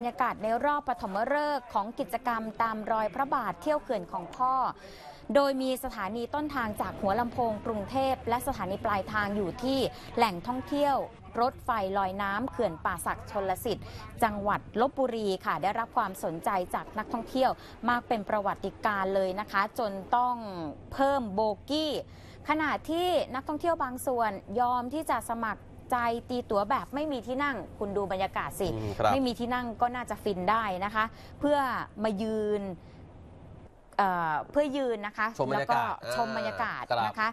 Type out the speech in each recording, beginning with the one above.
บรรยากาศในรอบปฐมฤกษ์ของกิจกรรมตามรอยพระบาทเที่ยวเขื่อนของพ่อ โดยมีสถานีต้นทางจากหัวลำโพงกรุงเทพ และสถานีปลายทางอยู่ที่แหล่งท่องเที่ยว รถไฟลอยน้ำเขื่อนป่าสักชนลสิทธิ์ จังหวัดลบบุรีค่ะ ได้รับความสนใจจากนักท่องเที่ยวมากเป็นประวัติการเลยนะคะ จนต้องเพิ่มโบกี้ ขณะที่นักท่องเที่ยวบางส่วนยอมที่จะสมัคร ใจตีตั๋วแบบไม่มีที่นั่ง คุณดูบรรยากาศสิ อืมครับ ไม่มีที่นั่งก็น่าจะฟินได้นะคะ เพื่อมายืน เอ่อเพื่อยืนนะคะชมบรรแล้วยากาก็ศชมบรรยากาศครับ นะคะ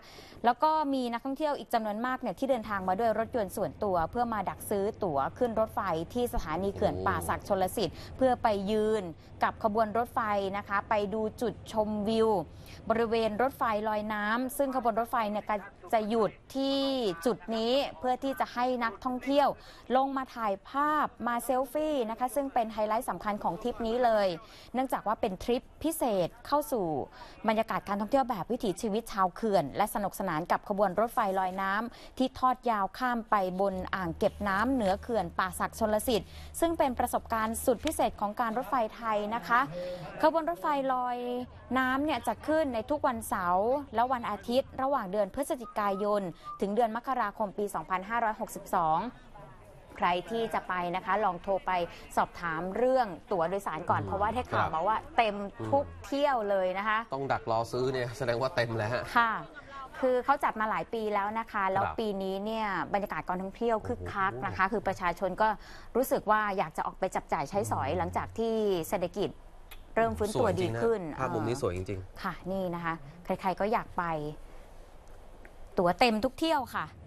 แล้วก็มีนักท่องเที่ยวอีกจำนวนมากเนี่ยที่เดินทางมาด้วยรถยนต์ส่วนตัว เพื่อมาดักซื้อตั๋วขึ้นรถไฟที่สถานีเขื่อนป่าสักชนลสิทธิ์ เพื่อไปยืนกับขบวนรถไฟนะคะ ไปดูจุดชมวิว บริเวณรถไฟลอยน้ำซึ่งขบวนรถไฟเนี่ยก็จะหยุดที่จุดนี้เพื่อที่จะให้นักท่องเที่ยว ลงมาถ่ายภาพมาเซลฟี่นะคะ ซึ่งเป็นไฮไลท์สำคัญของทริปนี้เลย เนื่องจากว่าเป็นทริปพิเศษเข้าาสู่บรรยากาศการท่องเที่ยวแบบวิถีชีวิตชาวเขื่อน และสนุกสนานกับขบวนรถไฟลอยน้ำที่ทอดยาวข้ามไปบนอ่างเก็บน้ำเหนือเขื่อนป่าสักชนลสิทธิ์ซึ่งเป็นประสบการณ์สุดพิเศษของการรถไฟไทยนะคะขบวนรถไฟลอยน้ำเนี่ยจะขึ้นในทุกวันเสาร์และวันอาทิตย์ ระหว่างเดือนพฤศจิกายน ถึงเดือนมกราคมปี 2562 ใครที่จะไปนะคะ ลองโทรไปสอบถามเรื่องตั๋วโดยสารก่อนอืมเพราะว่าได้ข่าวครับมาว่าเต็มทุกเที่ยวเลยนะคะ ต้องดักรอซื้อเนี่ยแสดงว่าเต็มแล้วฮะค่ะคือเขาจัดมาหลายปีแล้วนะคะ แล้วครับปีนี้เนี่ยบรรยากาศการท่องเที่ยวคึกคักนะคะ คือประชาชนก็รู้สึกว่าอยากจะออกไปจับจ่ายใช้สอยหลังจากที่เศรษฐกิจเริ่มฟื้นตัวสวยจดีริงนะขึ้นภาพมุมนี้เออสวยจริงค่ะนี่นะคะ ใครๆก็อยากไป ตั๋วเต็มทุกเที่ยวค่ะๆ